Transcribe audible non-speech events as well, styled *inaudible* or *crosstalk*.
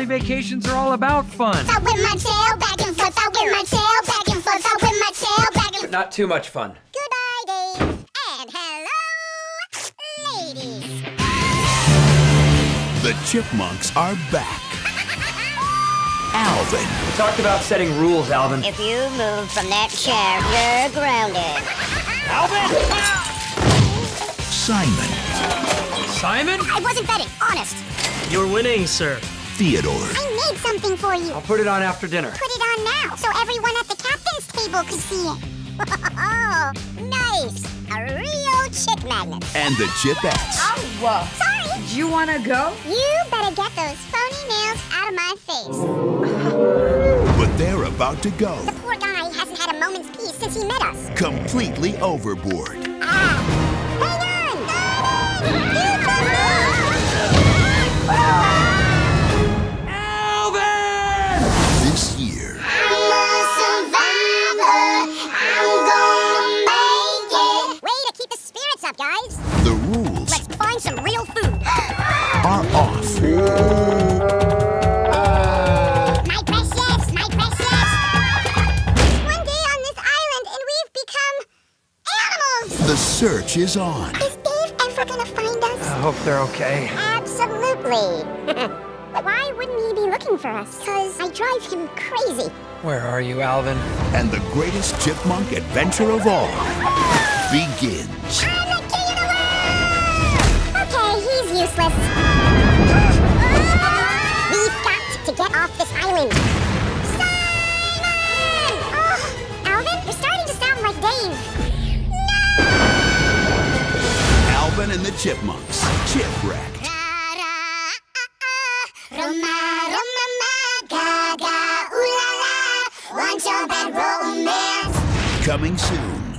family vacations are all about fun. I whip my tail back and forth. I whip my tail back and forth. I whip my tail back and Not too much fun. Goodbye, Dave. And hello, ladies. The Chipmunks are back. *laughs* Alvin, We talked about setting rules, Alvin. If you move from that chair, you're grounded. Alvin Simon, Simon? I wasn't betting, honest. You're winning, sir. Theodore, I made something for you. I'll put it on after dinner. Put it on now so everyone at the captain's table could see it. Oh, *laughs* nice. A real chick magnet. and the Chipettes. Whoa. Sorry. Do you want to go? You better get those phony nails out of my face. *laughs* But they're about to go The poor guy hasn't had a moment's peace since he met us. completely overboard. Ah! Hang on! Some real food. *gasps* are off. My precious, my precious. One day on this island and we've become animals. The search is on. Is Dave ever gonna find us? I hope they're okay. Absolutely. *laughs* Why wouldn't he be looking for us? Because I drive him crazy. Where are you, Alvin? And the greatest chipmunk adventure of all begins. Dave. Alvin and the Chipmunks. Chipwrecked. Coming soon.